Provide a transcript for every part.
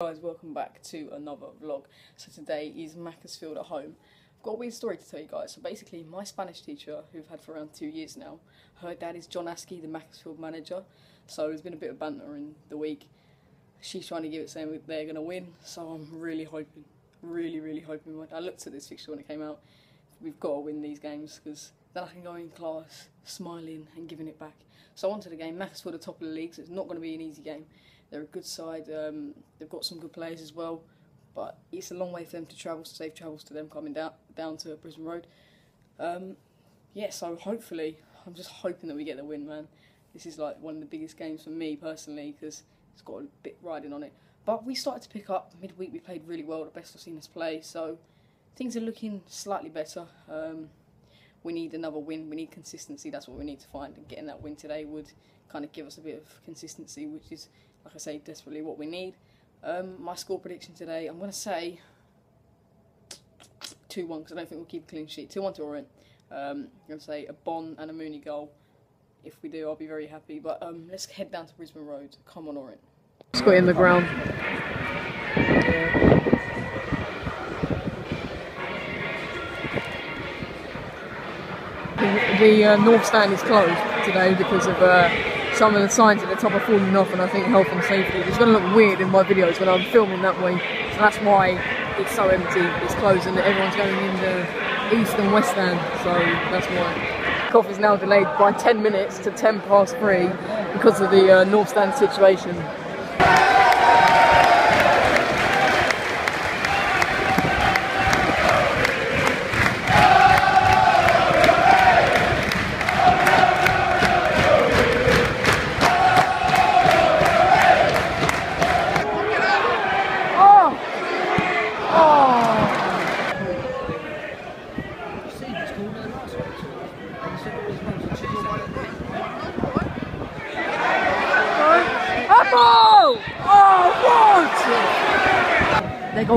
guys, welcome back to another vlog. So today is Macclesfield at home. I've got a weird story to tell you guys. So basically, my Spanish teacher, who I've had for around two years now, her dad is John Askey, the Macclesfield manager. So there's been a bit of banter in the week. She's trying to give it saying they're going to win. So I'm really hoping, really, really hoping. I looked at this fixture when it came out. We've got to win these games because then I can go in class smiling and giving it back. So on to the game. Macclesfield are top of the league, so it's not going to be an easy game. They're a good side. Um, they've got some good players as well, but it's a long way for them to travel. So safe travels to them coming down down to Brisbane Road. Um, yeah, so hopefully, I'm just hoping that we get the win, man. This is like one of the biggest games for me personally because it's got a bit riding on it. But we started to pick up midweek. We played really well, the best I've seen us play. So things are looking slightly better. Um, we need another win. We need consistency. That's what we need to find. And getting that win today would kind of give us a bit of consistency, which is like I say, desperately what we need. Um, my score prediction today, I'm going to say 2 1 because I don't think we'll keep a clean sheet. 2 1 to Orient. Um, I'm going to say a Bonne and a Mooney goal. If we do, I'll be very happy. But um, let's head down to Brisbane Road. Come on, Orient. Let's go in the ground. The, the uh, north stand is closed today because of uh, some of the signs at the top are falling off and I think health and safety. It's going to look weird in my videos when I'm filming that way. So that's why it's so empty, it's closed and everyone's going in the east and west stand. So that's why. Cough is now delayed by 10 minutes to 10 past 3 because of the uh, north stand situation.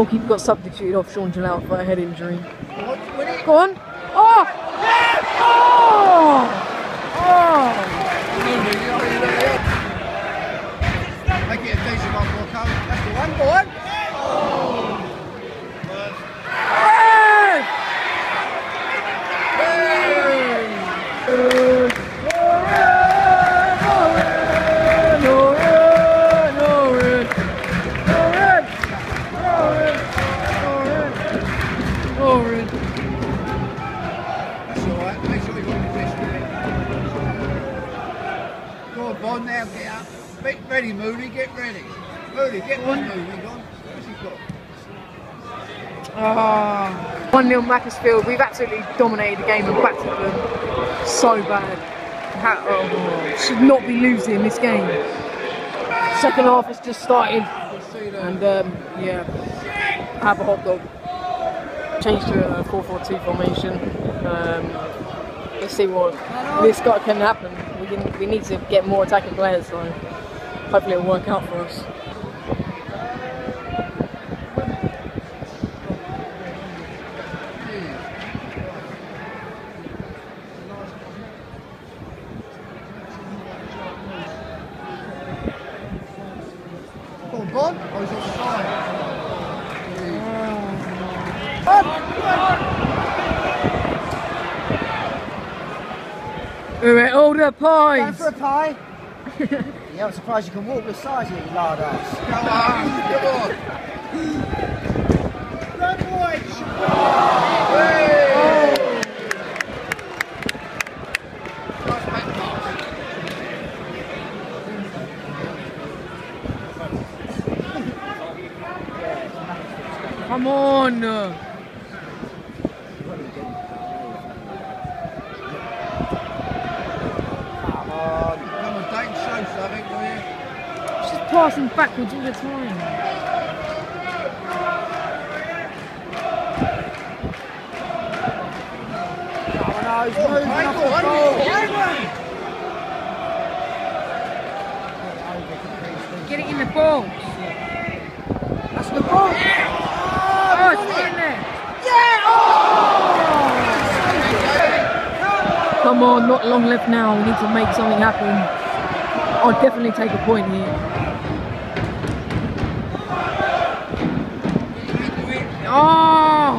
Goalkeeper got substituted off Sean Jalal for a head injury. Go on. Ah. 1 0 Macclesfield. We've absolutely dominated the game and battered them so bad. Ha- oh, should not be losing this game. Second half has just started, and um, yeah, have a hot dog. Change to a 4 4 2 formation. Um, let's see what this guy can happen. We, can, we need to get more attacking players, so hopefully it'll work out for us. Go on, Bonne. Oh, he's offside. We're all the Going for a pie? yeah, I'm surprised you can walk this size, you lard ass. Come on, come on. Come on. Come on. Come on, Dayton, show something, will you? She's passing backwards all the time. Oh he's moving off the ball. Get it in the box. That's the ball. Oh, it's in there. Come on, not long left now. We need to make something happen. I'll definitely take a point here. 哦。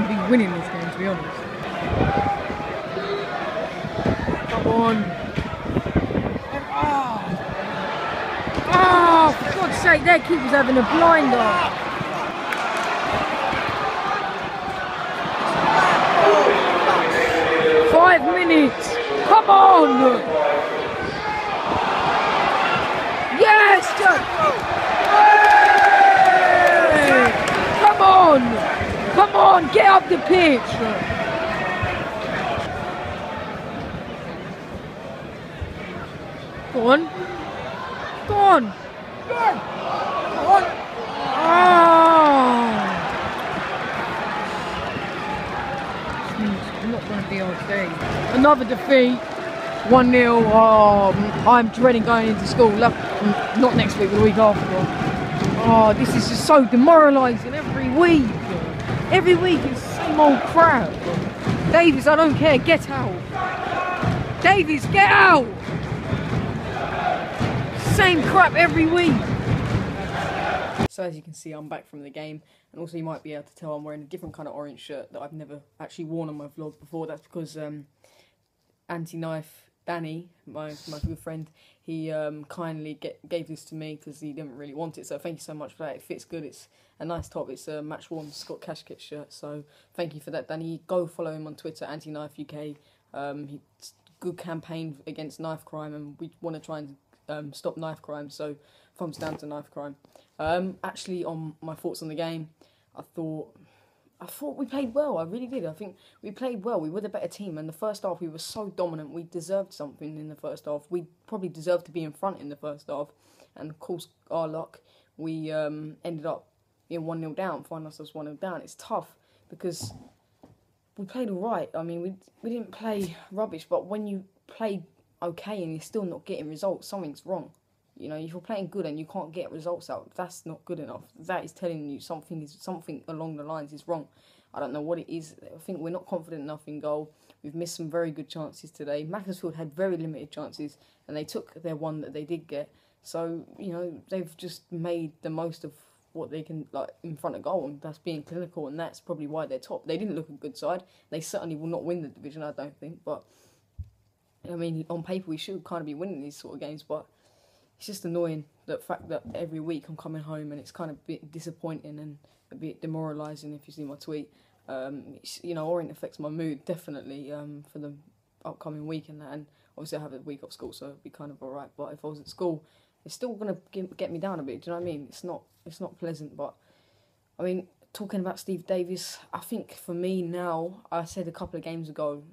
We should even be winning this game, to be honest. Come on. Oh, for God's sake, their keeper's having a blinder. Five minutes. Come on. Yes, Jack. Hey! Come on. Come on, get off the pitch. Go on. Go on. Go on. Ah. This means not going to be. Another defeat. 1 0. Oh, I'm dreading going into school. Not next week, but the week after. Oh, this is just so demoralising every week. Every week it's same old crap. Davies, I don't care. Get out. Davies, get out. Same crap every week. So as you can see, I'm back from the game, and also you might be able to tell I'm wearing a different kind of orange shirt that I've never actually worn on my vlog before. That's because um, anti-knife Danny, my my good friend, he um, kindly get, gave this to me because he didn't really want it. So thank you so much for that. It fits good. It's a nice top. It's a match worn Scott Kashket shirt. So thank you for that, Danny. Go follow him on Twitter, anti-knife UK. Um, he good campaign against knife crime, and we want to try and um, stop knife crime. So thumbs down to knife crime. Um, actually, on my thoughts on the game, I thought I thought we played well. I really did. I think we played well. We were the better team, and the first half we were so dominant. We deserved something in the first half. We probably deserved to be in front in the first half, and of course, our luck, we um, ended up being one 0 down, find ourselves one 0 down. It's tough because we played all right. I mean, we we didn't play rubbish, but when you play okay and you're still not getting results, something's wrong. You know, if you're playing good and you can't get results out, that's not good enough. That is telling you something is something along the lines is wrong. I don't know what it is. I think we're not confident enough in goal. We've missed some very good chances today. Macclesfield had very limited chances, and they took their one that they did get. So you know they've just made the most of what they can like in front of goal, and that's being clinical, and that's probably why they're top. They didn't look a good side. They certainly will not win the division, I don't think. But I mean, on paper we should kind of be winning these sort of games, but it's just annoying the fact that every week I'm coming home and it's kind of a bit disappointing and a bit demoralising if you see my tweet. Um, you know, or it affects my mood definitely um, for the upcoming week and that. And obviously I have a week off school, so it'd be kind of alright. But if I was at school, it's still gonna get me down a bit. Do you know what I mean? It's not it's not pleasant, but I mean, talking about Steve Davis, I think for me now, I said a couple of games ago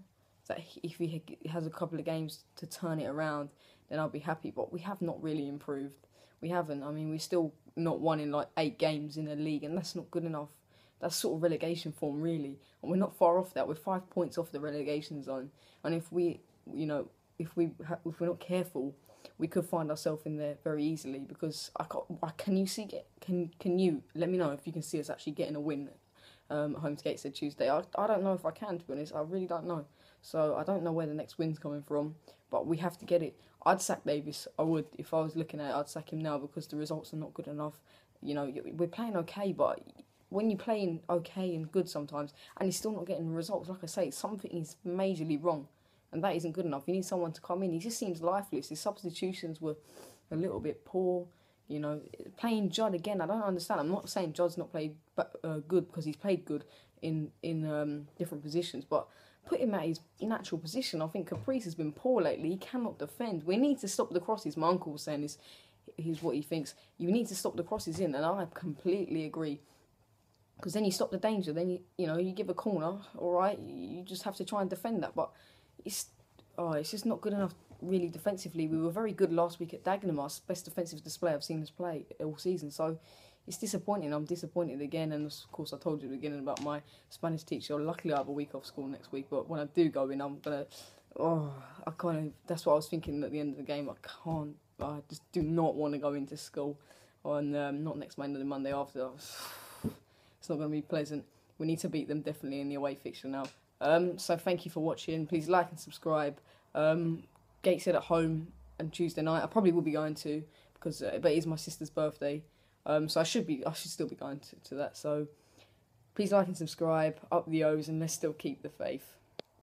that if he has a couple of games to turn it around, then I'll be happy. But we have not really improved. We haven't. I mean, we're still not won in like eight games in the league, and that's not good enough. That's sort of relegation form, really. And we're not far off that. We're five points off the relegation zone. And if we, you know, if we ha- if we're not careful, we could find ourselves in there very easily. Because I can't, can you see get can can you let me know if you can see us actually getting a win um, home to Gateshead Tuesday? I I don't know if I can to be honest. I really don't know. So I don't know where the next win's coming from, but we have to get it. I'd sack Davis. I would if I was looking at it. I'd sack him now because the results are not good enough. You know, we're playing okay, but when you're playing okay and good sometimes, and you're still not getting results, like I say, something is majorly wrong, and that isn't good enough. You need someone to come in. He just seems lifeless. His substitutions were a little bit poor. You know, playing Judd again. I don't understand. I'm not saying Judd's not played uh, good because he's played good in in um, different positions, but put him at his natural position. I think Caprice has been poor lately. He cannot defend. We need to stop the crosses. My uncle was saying this. He's what he thinks. You need to stop the crosses in, and I completely agree. Because then you stop the danger. Then you you know you give a corner. All right, you just have to try and defend that. But it's oh, it's just not good enough. Really defensively, we were very good last week at Dagenham. Our Best defensive display I've seen us play all season. So it's disappointing. I'm disappointed again, and of course, I told you at the beginning about my Spanish teacher. Luckily, I have a week off school next week, but when I do go in, I'm gonna. Oh, I kind of. That's what I was thinking at the end of the game. I can't. I just do not want to go into school on um, not next Monday, the Monday after. It's not going to be pleasant. We need to beat them definitely in the away fixture now. Um, so thank you for watching. Please like and subscribe. Um, Gateshead at home on Tuesday night. I probably will be going to because, uh, but it is my sister's birthday. Um, so I should be, I should still be going to, to that. So please like and subscribe, up the O's, and let's still keep the faith.